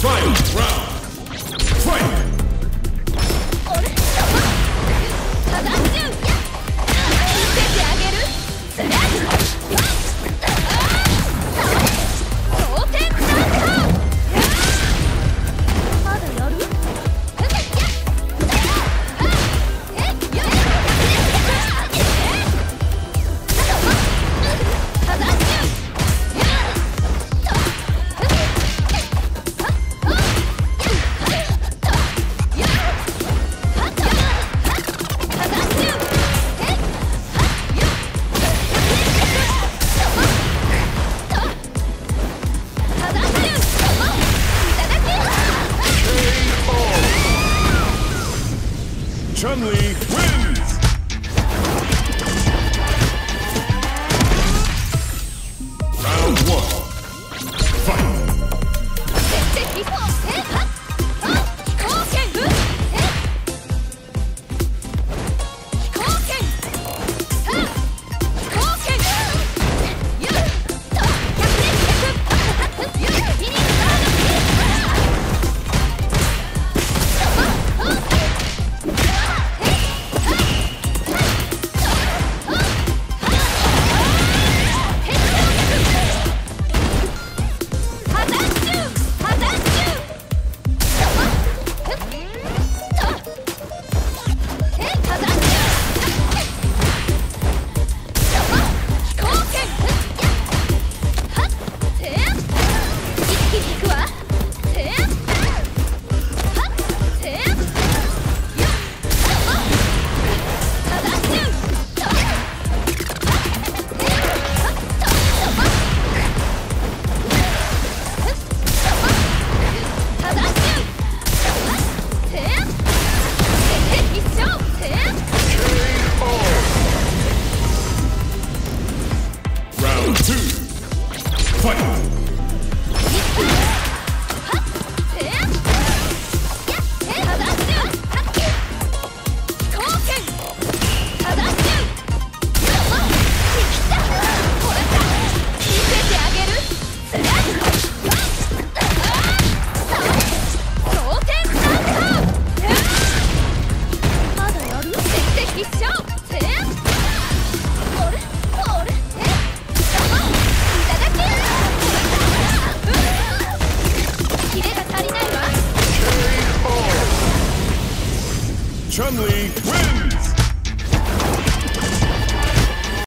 Fire! Round! We win. Fight! Chun-Li wins!